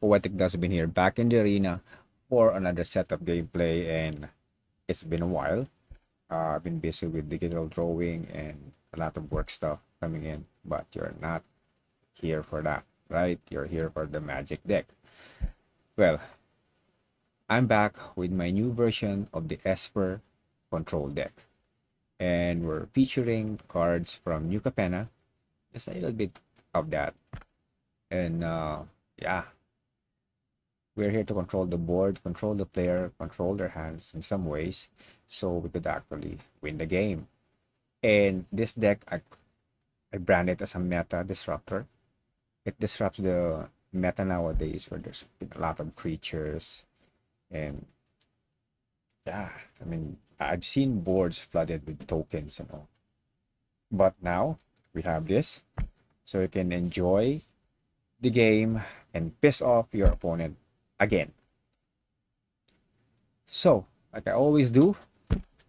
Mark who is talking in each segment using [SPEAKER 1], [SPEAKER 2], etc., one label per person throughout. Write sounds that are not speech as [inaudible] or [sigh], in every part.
[SPEAKER 1] Poetic Dustbin here, back in the arena for another set of gameplay, and it's been a while. Uh, I've been busy with digital drawing and a lot of work stuff coming in, but you're not here for that, right? You're here for the magic deck. Well, I'm back with my new version of the Esper control deck. And we're featuring cards from New Capenna, just a little bit of that. And uh, yeah, we're here to control the board, control the player, control their hands in some ways, so we could actually win the game. And this deck, I, I brand it as a meta disruptor. It disrupts the meta nowadays where there's a lot of creatures and yeah, I mean, I've seen boards flooded with tokens and all. But now we have this, so you can enjoy the game and piss off your opponent again. So, like I always do,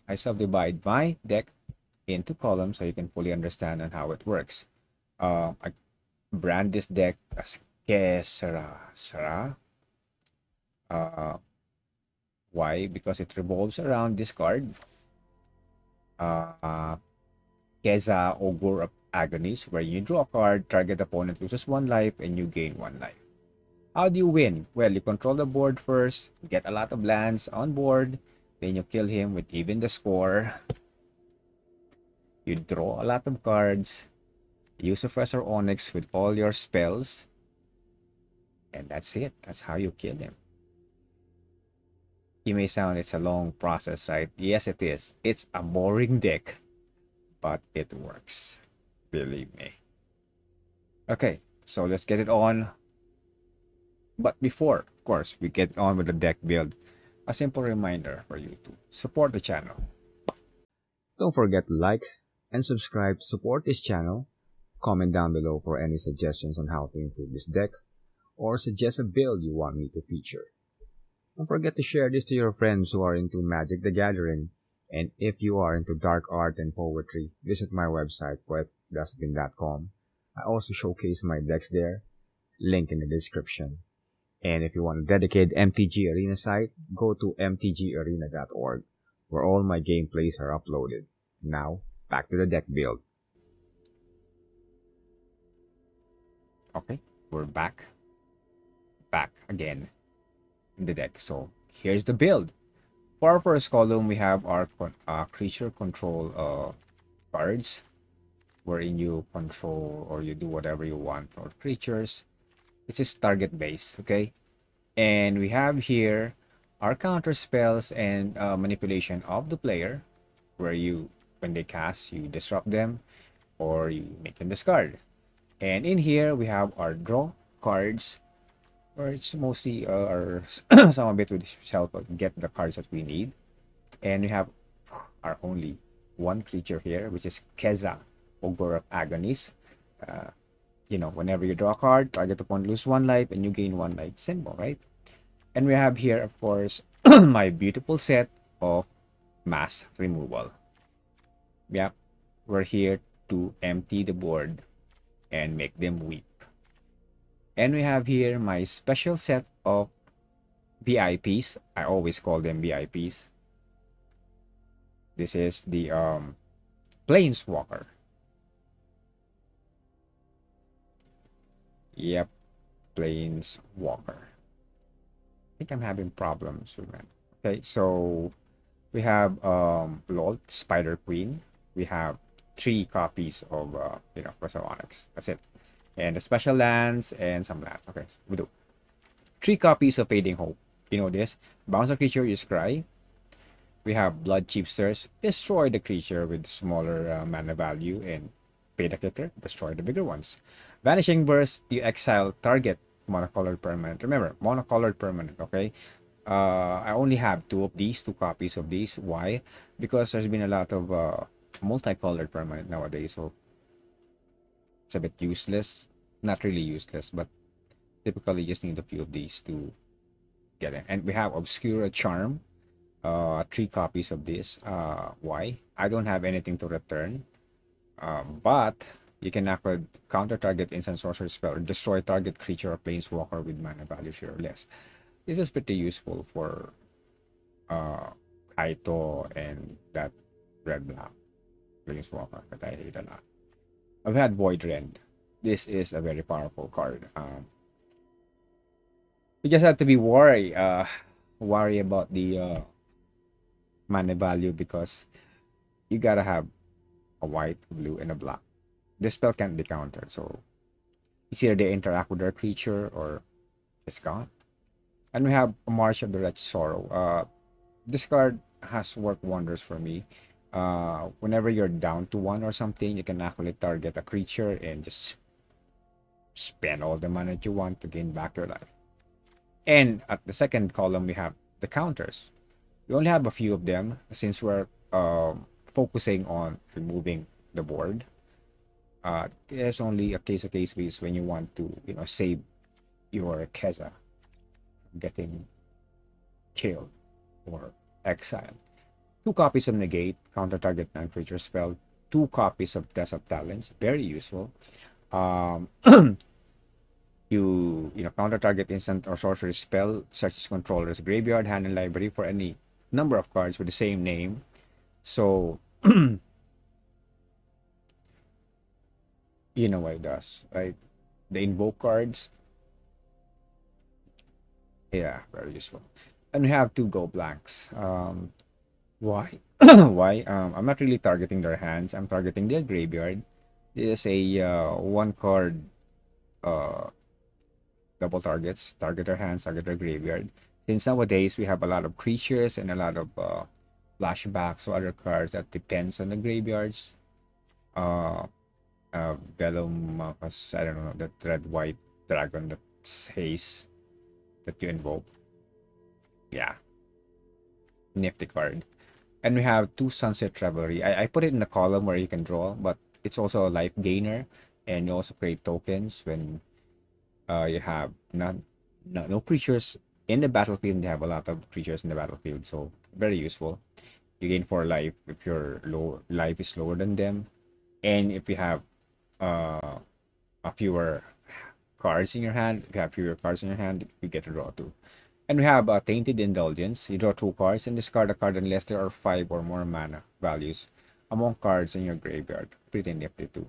[SPEAKER 1] I subdivide my deck into columns so you can fully understand on how it works. Uh, I brand this deck as Kesara Sara. Uh, why? Because it revolves around this card. Uh, Queza Augur of Agonies, where you draw a card, target opponent loses one life, and you gain one life. How do you win? Well, you control the board first, get a lot of lands on board, then you kill him with even the score. You draw a lot of cards, use Professor Onyx with all your spells, and that's it. That's how you kill him. It may sound it's a long process, right? Yes, it is. It's a boring deck, but it works. Believe me. Okay, so let's get it on but before, of course, we get on with the deck build, a simple reminder for you to support the channel. Don't forget to like and subscribe to support this channel. Comment down below for any suggestions on how to improve this deck or suggest a build you want me to feature. Don't forget to share this to your friends who are into Magic the Gathering. And if you are into dark art and poetry, visit my website, poetdustbin.com. I also showcase my decks there. Link in the description. And if you want a dedicated MTG Arena site, go to mtgarena.org, where all my gameplays are uploaded. Now, back to the deck build. Okay, we're back. Back again in the deck. So, here's the build. For our first column, we have our uh, creature control uh, cards, wherein you control or you do whatever you want for creatures this is target based okay and we have here our counter spells and uh, manipulation of the player where you when they cast you disrupt them or you make them discard and in here we have our draw cards where it's mostly uh, our [clears throat] some of it would help get the cards that we need and we have our only one creature here which is Queza Augur of Agonies uh, you know, whenever you draw a card, target opponent lose one life and you gain one life symbol, right? And we have here, of course, [clears throat] my beautiful set of mass removal. Yeah, we're here to empty the board and make them weep. And we have here my special set of VIPs. I always call them VIPs. This is the um, Planeswalker. Yep, Planeswalker. I think I'm having problems with that. Okay, so we have um Lolth, Spider Queen. We have three copies of uh, you know Professor Onyx. That's it. And the special lands and some lands. Okay, so we do. Three copies of Fading Hope. You know this. Bounce a creature, you scry. We have Bloodchief's Thirst. Destroy the creature with smaller uh, mana value and pay the kicker. Destroy the bigger ones. Vanishing Verse, you exile target monocolored permanent. Remember, monocolored permanent, okay? Uh, I only have two of these, two copies of these. Why? Because there's been a lot of uh, multicolored permanent nowadays, so it's a bit useless. Not really useless, but typically just need a few of these to get in. And we have Obscura Charm. uh, three copies of this. Uh, why? I don't have anything to return. Um, but you can activate counter target instant sorcery spell or destroy target creature or planeswalker with mana value zero or less. This is pretty useful for uh, Kaito and that red black planeswalker that I hate a lot. I've had Void Rend. This is a very powerful card. Um, you just have to be worry, uh, worry about the uh, mana value because you gotta have a white, a blue, and a black. This spell can't be countered, so it's either they interact with their creature or it's gone. And we have a March of the Wretched Sorrow. Uh, this card has worked wonders for me. Uh, whenever you're down to one or something, you can actually target a creature and just spend all the mana you want to gain back your life. And at the second column, we have the counters. We only have a few of them since we're uh, focusing on removing the board. Uh, there's only a -case basis when you want to, you know, save your Queza getting killed or exiled. Two copies of Negate, counter target non-creature spell. Two copies of Test of Talents, very useful. Um, [clears throat] you you know counter target instant or sorcery spell such as controller's graveyard hand and library for any number of cards with the same name so [clears throat] you know what it does right the invoke cards yeah very useful and we have two go blanks um why [coughs] why um i'm not really targeting their hands i'm targeting their graveyard this is a uh, one card uh double targets, target their hands, target their graveyard. Since nowadays we have a lot of creatures and a lot of uh, flashbacks or other cards that depends on the graveyards. Uh, uh, uh, I don't know, that red white dragon that's haze that you invoke. Yeah. Nifty card. And we have two Sunset Revelry. I, I put it in the column where you can draw, but it's also a life gainer. And you also create tokens when uh, you have not, not no creatures in the battlefield. they have a lot of creatures in the battlefield, so very useful. You gain four life if your low life is lower than them, and if you have uh, a fewer cards in your hand, if you have fewer cards in your hand, you get to draw two. And we have a Tainted Indulgence. You draw two cards and discard a card unless there are five or more mana values among cards in your graveyard. Pretty nifty too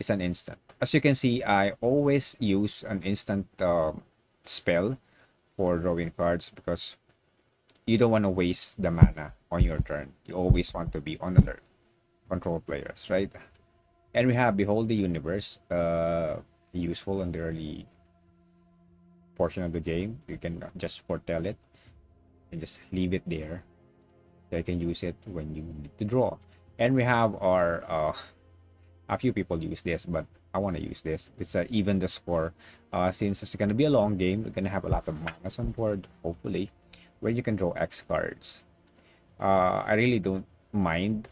[SPEAKER 1] It's an instant. As you can see, I always use an instant uh, spell for drawing cards because you don't want to waste the mana on your turn. You always want to be on alert. Control players, right? And we have Behold the Universe, uh, useful in the early portion of the game. You can just foretell it and just leave it there. So you can use it when you need to draw. And we have our uh, a few people use this but i want to use this it's uh, even the score uh, since it's going to be a long game we're going to have a lot of manas on board hopefully where you can draw x cards uh, i really don't mind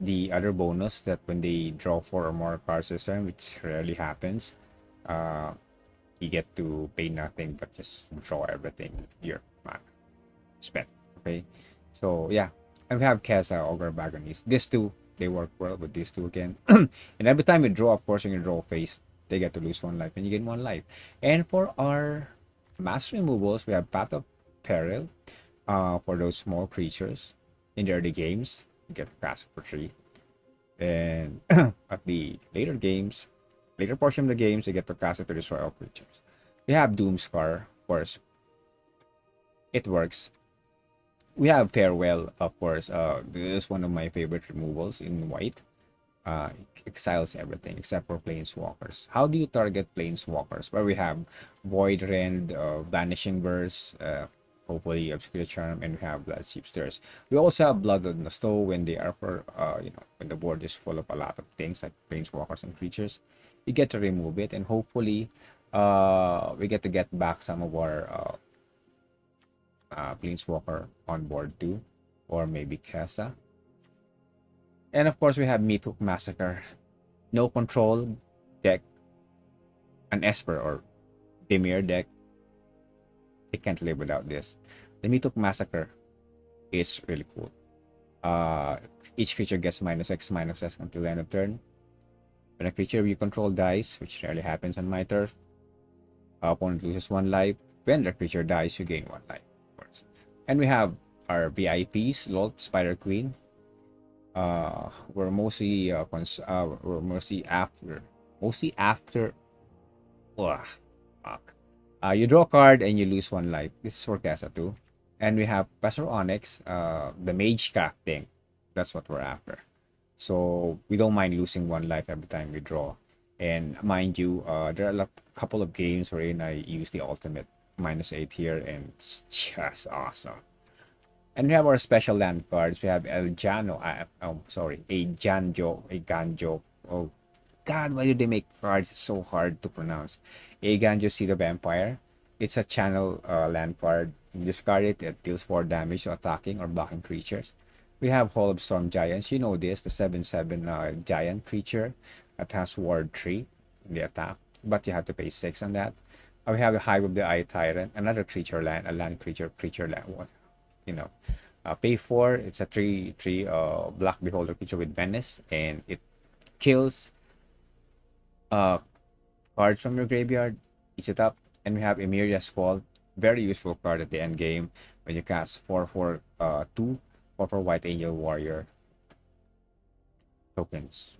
[SPEAKER 1] the other bonus that when they draw four or more cards this turn which rarely happens uh, you get to pay nothing but just draw everything your mana spent okay so yeah and we have Queza Augur of Agonies. These two they work well with these two again. [clears throat] and every time you draw, of course, you draw face, they get to lose one life and you gain one life. And for our mass removals, we have Path of Peril uh, for those small creatures. In the early games, you get cast for three. And [clears throat] at the later games, later portion of the games, you get to cast it to destroy all creatures. We have Doomskar, of course. It works we have farewell of course uh this is one of my favorite removals in white uh exiles everything except for planeswalkers how do you target planeswalkers where we have void rend uh, vanishing verse uh hopefully obscura charm and we have Bloodchief's Thirst. we also have blood on the snow when they are for uh you know when the board is full of a lot of things like planeswalkers and creatures you get to remove it and hopefully uh we get to get back some of our uh uh, Planeswalker on board too, or maybe Queza. And of course, we have Meathook Massacre. No control deck, an Esper or Dimir deck. They can't live without this. The Meathook Massacre is really cool. Uh, each creature gets minus X minus S until end of turn. When a creature you control dies, which rarely happens on my turf, opponent loses one life. When the creature dies, you gain one life. Of course. And we have our VIPs, Lolth, Spider Queen. Uh, we're mostly uh, uh, we're mostly after mostly after. Ugh, fuck. Uh, you draw a card and you lose one life. This is for Queza too. And we have Professor Onyx, uh, the mage crafting. That's what we're after. So we don't mind losing one life every time we draw. And mind you, uh, there are a couple of games wherein I use the ultimate minus 8 here and it's just awesome. And we have our special land cards. We have El Jano, uh, oh sorry, a Janjo, a Ganjo. Oh God, why do they make cards it's so hard to pronounce? A Ganjo Seed of Empire. It's a channel uh, land card. Discard it, it deals 4 damage to attacking or blocking creatures. We have Hall of Storm Giants. You know this, the 7-7 uh, giant creature that has Ward 3 in the attack. But you have to pay 6 on that. Uh, we have the Hive of the Eye Tyrant, another creature land, a land creature, creature land. What, you know, uh, pay 4. It's a 3 3 uh, Black Beholder creature with Menace, and it kills uh, cards from your graveyard, eats it up, and we have Emeria's Call, very useful card at the end game when you cast 4 4 uh 2 4 4 White Angel Warrior tokens.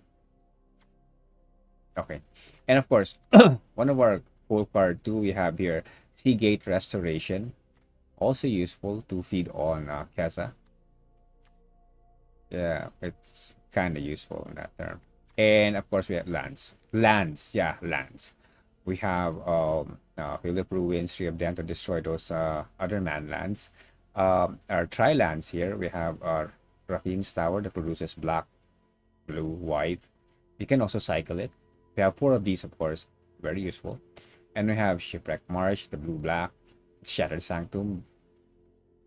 [SPEAKER 1] Okay, and of course, [clears throat] one of our cool card too we have here Sea Gate Restoration, also useful to feed on uh, Queza. Yeah, it's kind of useful in that term. And of course, we have lands. Lands, yeah, lands. We have um, uh, Field of Ruins, Tree of Them to destroy those uh, other man lands. Um, our tri lands here, we have our Raffine's Tower that produces black, blue, white. We can also cycle it. We have four of these, of course, very useful. And we have Shipwreck Marsh, the blue black, Shattered Sanctum,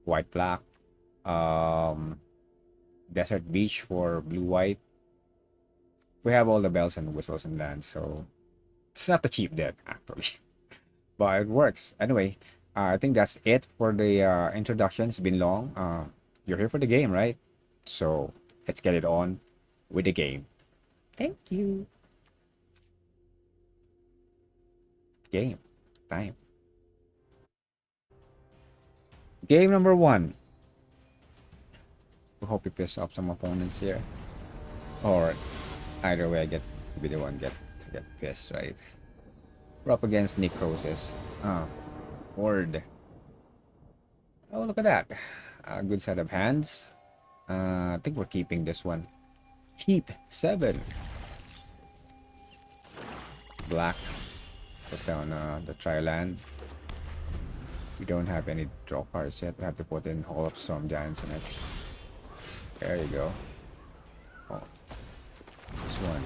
[SPEAKER 1] white black, um, Desert Beach for blue white. We have all the bells and whistles and lands, so it's not a cheap deck actually, [laughs] but it works anyway. Uh, I think that's it for the uh, introduction. It's been long. Uh, you're here for the game, right? So let's get it on with the game. Thank you. Game time. Game number one. We hope you piss off some opponents here. Or either way, I get to be the one get to get pissed, right? We're up against Necrosis. Ah, Horde. Oh, look at that. A good set of hands. Uh, I think we're keeping this one. Keep seven. Black. Put down uh, the Triland. We don't have any draw cards yet. We have to put in Hall of Storm Giants in it. There you go. Oh, this one.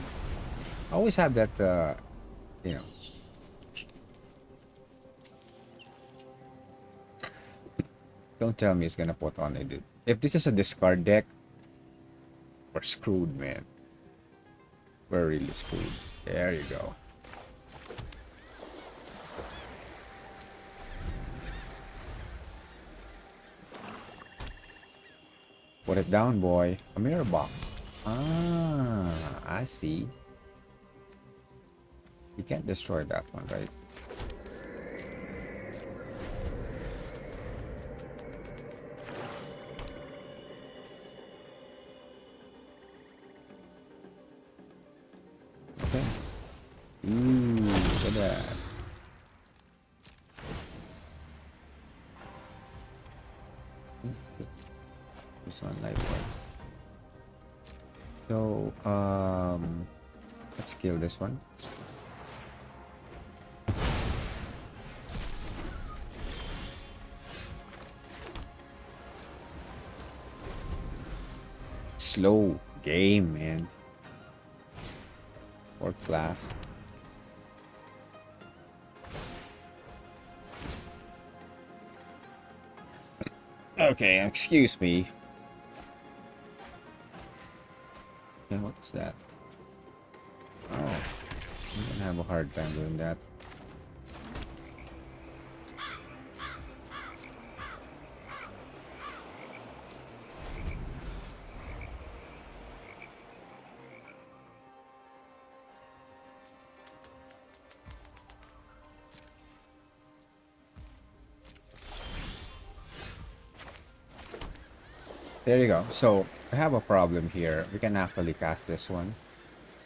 [SPEAKER 1] I always have that, uh, you know. Don't tell me it's gonna put on it. If this is a discard deck, we're screwed, man. We're really screwed. There you go. Put it down, boy. A mirror box. Ah, I see. You can't destroy that one, right? Slow game, man. Fourth class. Okay, excuse me. Yeah, what was that? Oh, I'm gonna have a hard time doing that. There you go. So I have a problem here. We can actually cast this one.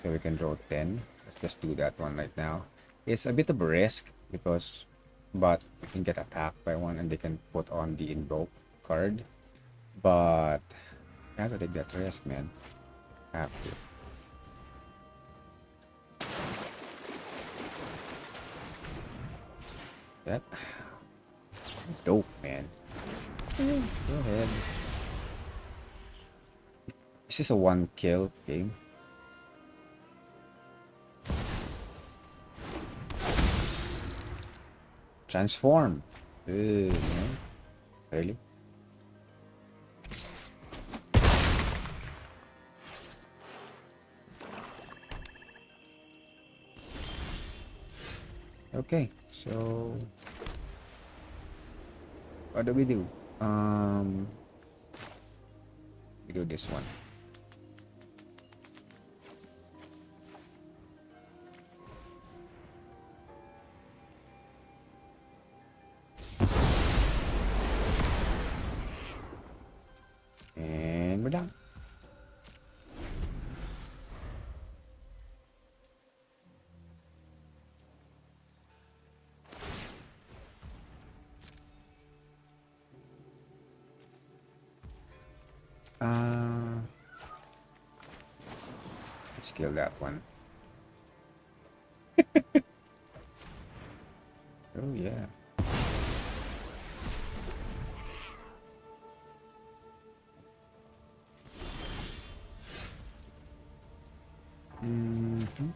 [SPEAKER 1] So we can draw 10. Let's just do that one right now. It's a bit of a risk because but we can get attacked by one and they can put on the invoke card. But I to take that risk, man. I have to. That dope, man. Go ahead. This is a one kill game. Transform. Ew, man. Really? Okay, so what do we do? Um, we do this one. One. [laughs] oh yeah. Mhm.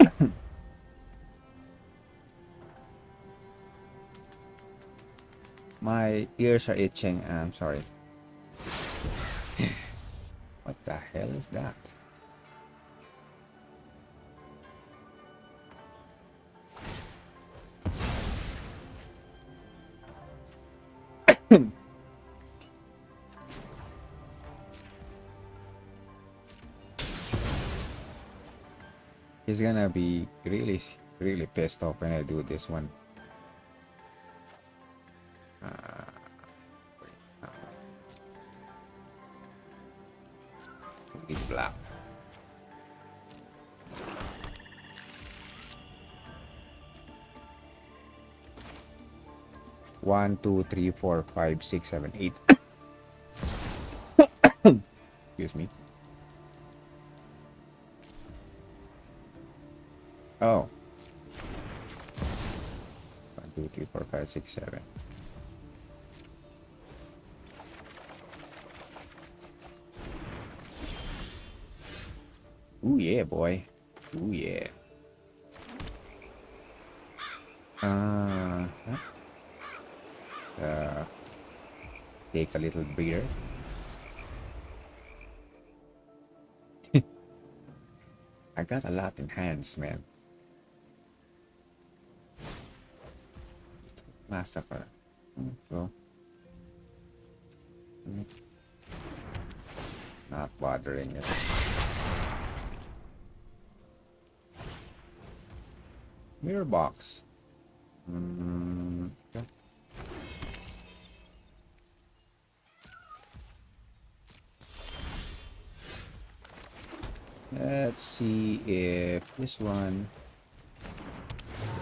[SPEAKER 1] [coughs] My ears are itching. I'm sorry. Is that? [coughs] He's gonna be really, really pissed off when I do this one. 1, 2, 3, 4, 5, 6, 7, 8. Excuse me. Oh. 1, 2, 3, 4, 5, 6, 7. Ooh, yeah, boy. Ooh, yeah. Uh, huh? Uh take a little breather. [laughs] I got a lot in hands, man. Massacre. Mm, So, mm, not bothering it. Mirror box. Mm. Let's see if this one.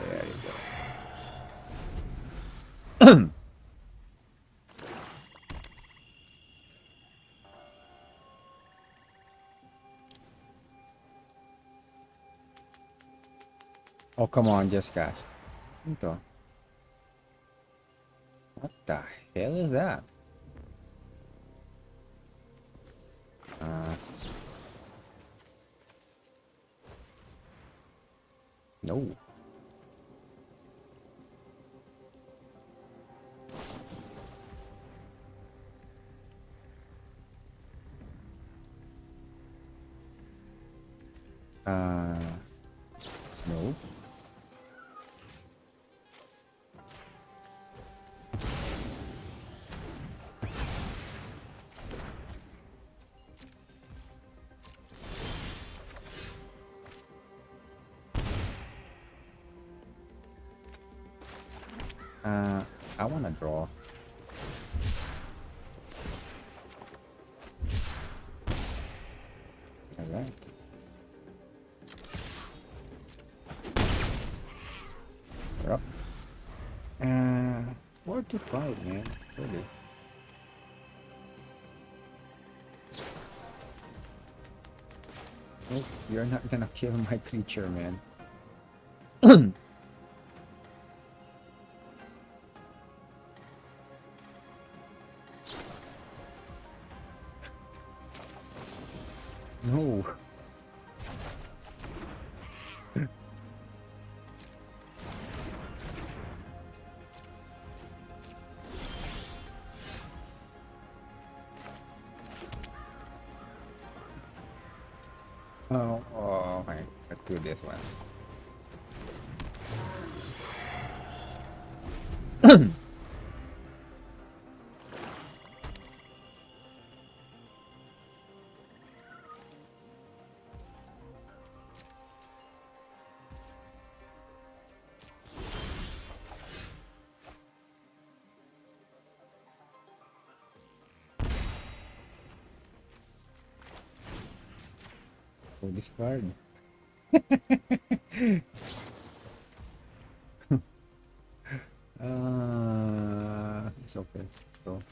[SPEAKER 1] There you go. [clears throat] oh, come on, Jessica. Ito. What the hell is that? No. Fight, man? Really? You're not gonna [laughs] kill my creature, man. [clears throat] no. This card. [laughs] uh, it's okay. So.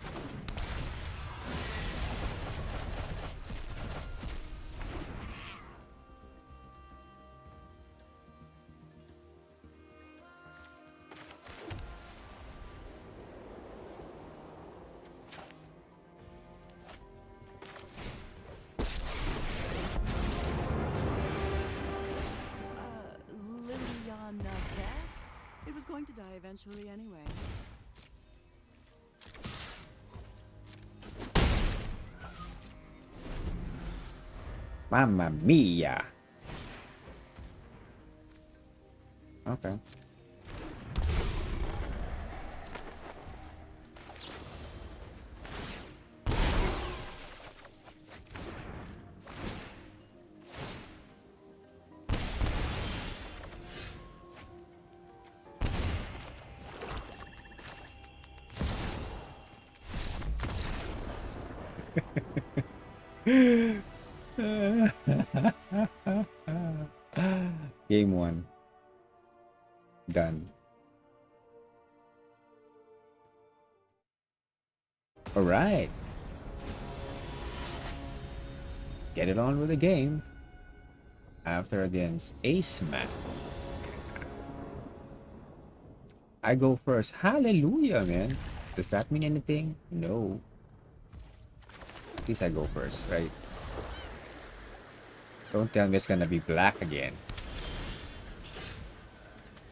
[SPEAKER 1] Mamma mia! Okay. Done. Alright. Let's get it on with the game. After against Ace Man. I go first. Hallelujah, man. Does that mean anything? No. At least I go first, right? Don't tell me it's gonna be black again.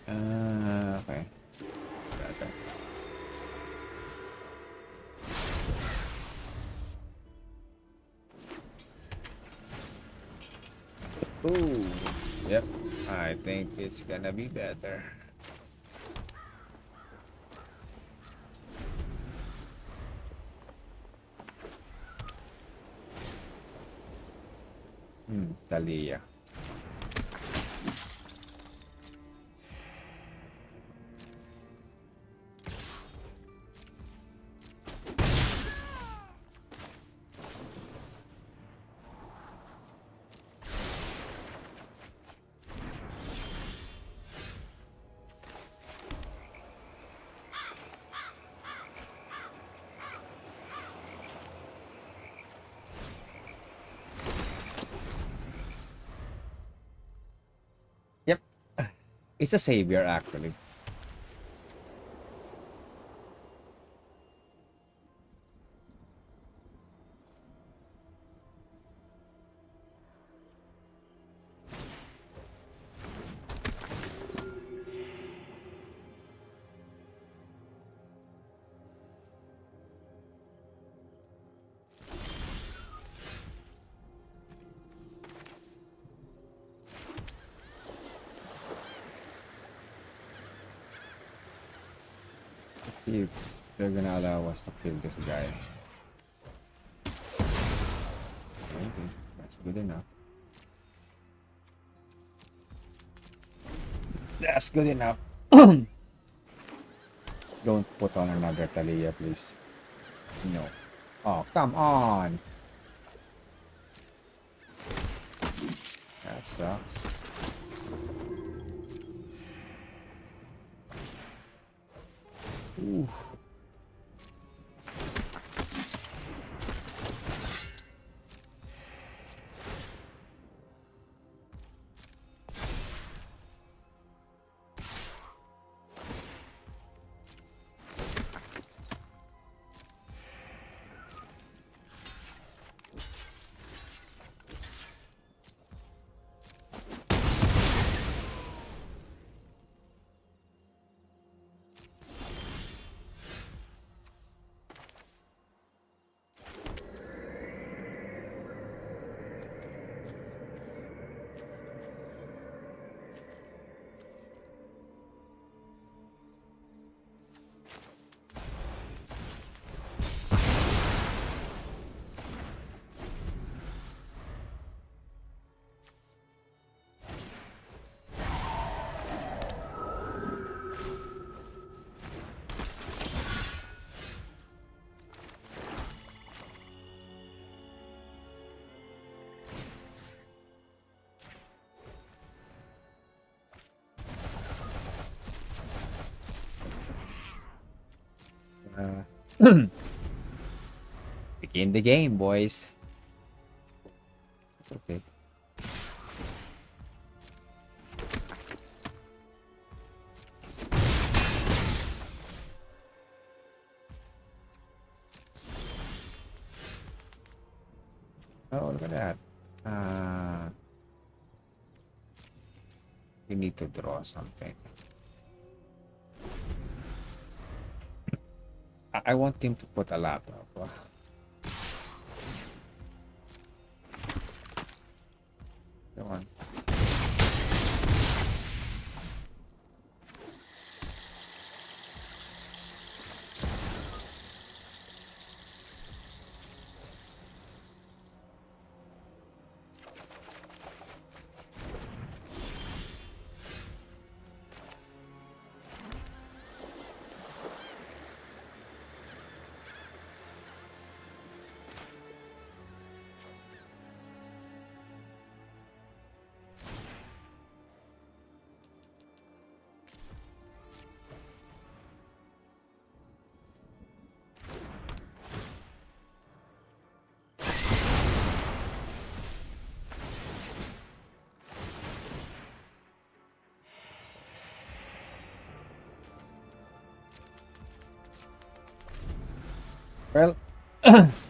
[SPEAKER 1] Uh, okay. Got that. Ooh, yep. I think it's gonna be better. Hmm, Talia. It's a savior actually. They're gonna allow us to kill this guy. Maybe. That's good enough. That's good enough. Don't put on another Talia, please. No. Oh, come on! That sucks. Ooh. [clears throat] begin the game, boys. Okay. Oh, look at that. Uh, you need to draw something. I, want him to put a laptop. Well, [clears throat]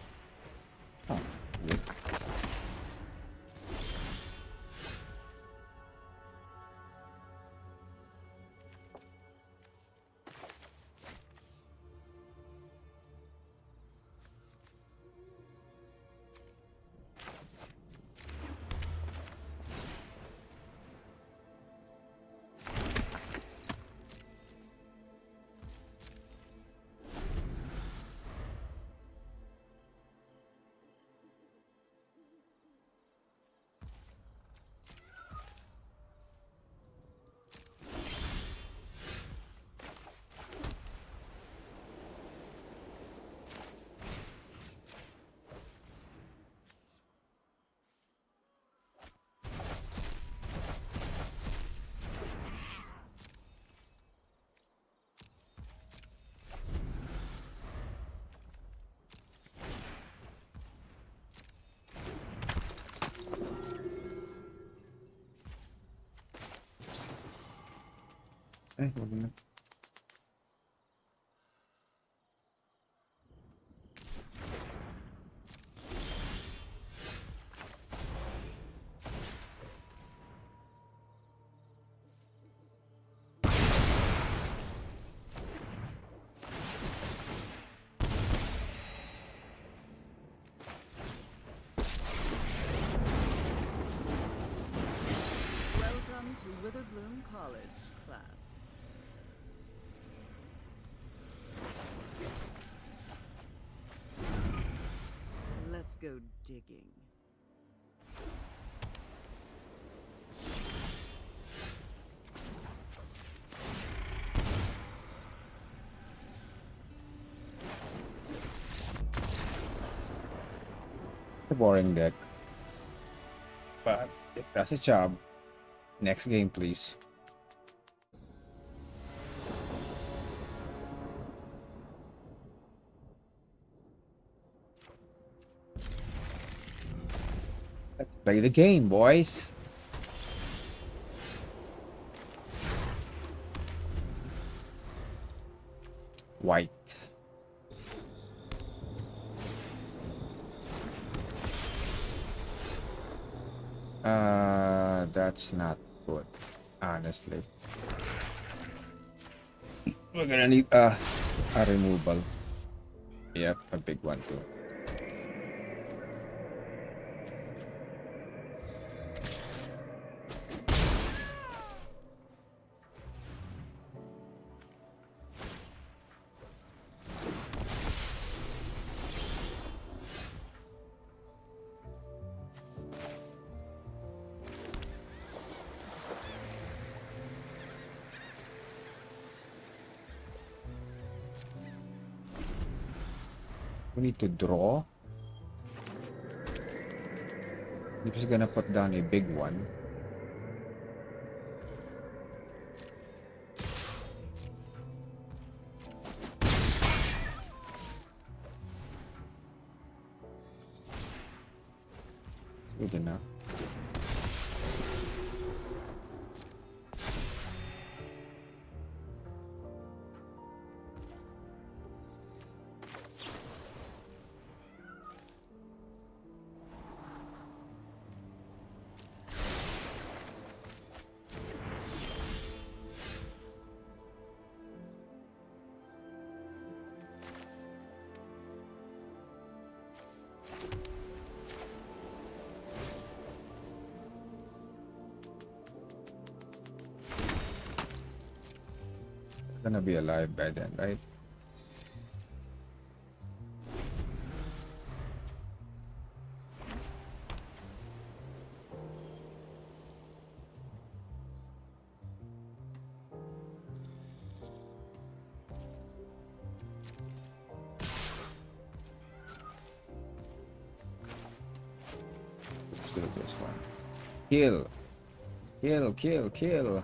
[SPEAKER 2] 哎，我的
[SPEAKER 1] 呢？Boring deck. But it does its job. Next game, please. Let's play the game, boys. Not good, honestly. We're gonna need a, a removal. Yep, a big one too. Need to draw. Just gonna put down a eh, big one. Be alive by then, right? Let's do this one. Kill. Kill, kill, kill.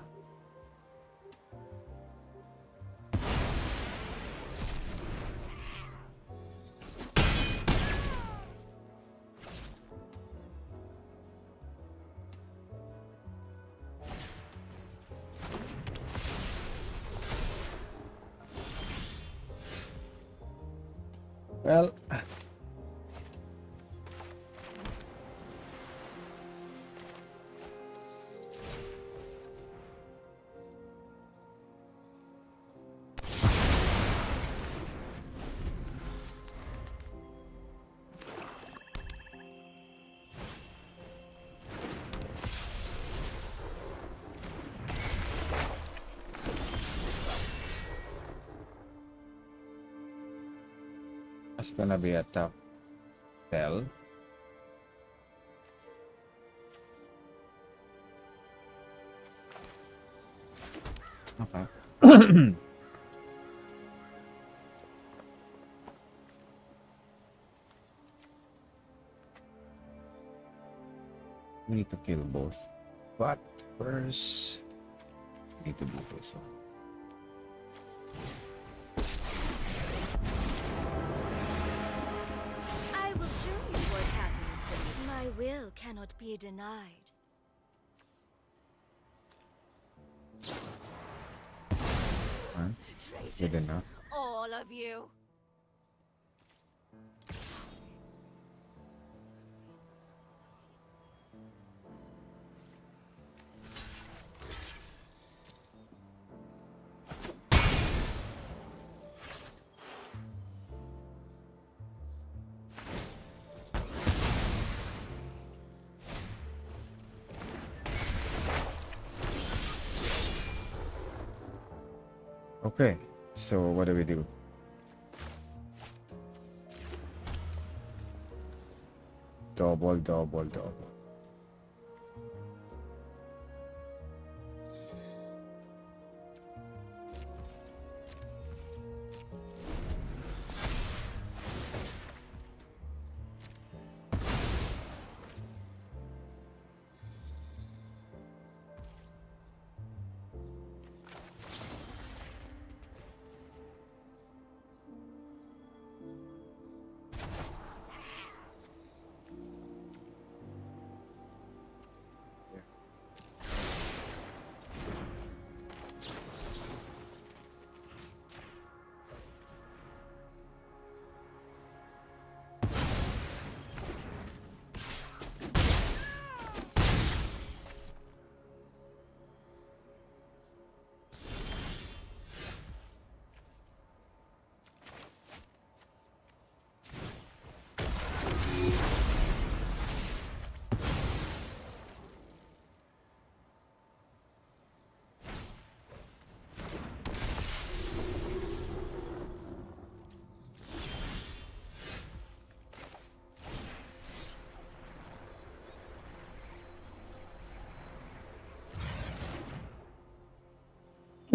[SPEAKER 1] That's gonna be a tough sell. Okay. [coughs] we need to kill both. But first, need to do this one.
[SPEAKER 3] Will cannot be denied.
[SPEAKER 1] Alright, Good
[SPEAKER 3] Traitors,
[SPEAKER 1] enough.
[SPEAKER 3] all of you.
[SPEAKER 1] Okay, so what do we do? Double, double, double.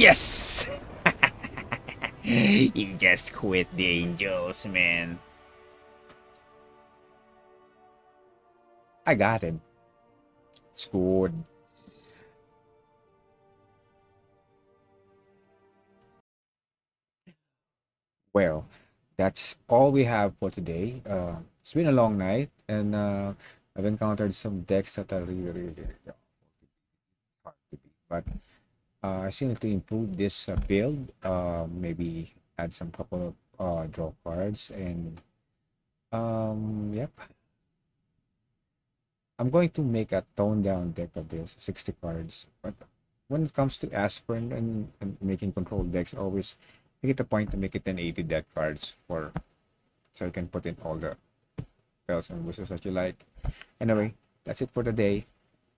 [SPEAKER 1] Yes! [laughs] you just quit the angels, man. I got him. Scored. Well, that's all we have for today. Uh, it's been a long night, and uh, I've encountered some decks that are really, really hard to beat. But uh, I seem to improve this uh, build. Uh, maybe add some couple of uh, draw cards, and um, yep. I'm going to make a toned down deck of this 60 cards. But when it comes to Esper and, and making control decks, always make it a point to make it an 80 deck cards for so you can put in all the bells and whistles that you like. Anyway, that's it for the day.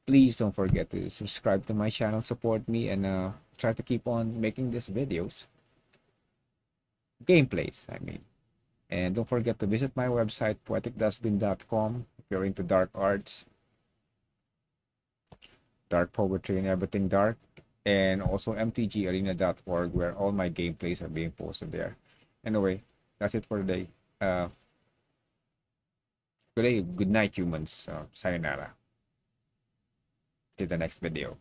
[SPEAKER 1] Please don't forget to subscribe to my channel, support me, and uh, try to keep on making these videos. Gameplays, I mean. And don't forget to visit my website, poeticdustbin.com, if you're into dark arts, dark poetry, and everything dark. And also mtgarena.org, where all my gameplays are being posted there. Anyway, that's it for today. Uh, good day, good night, humans. Uh, sayonara. To the next video.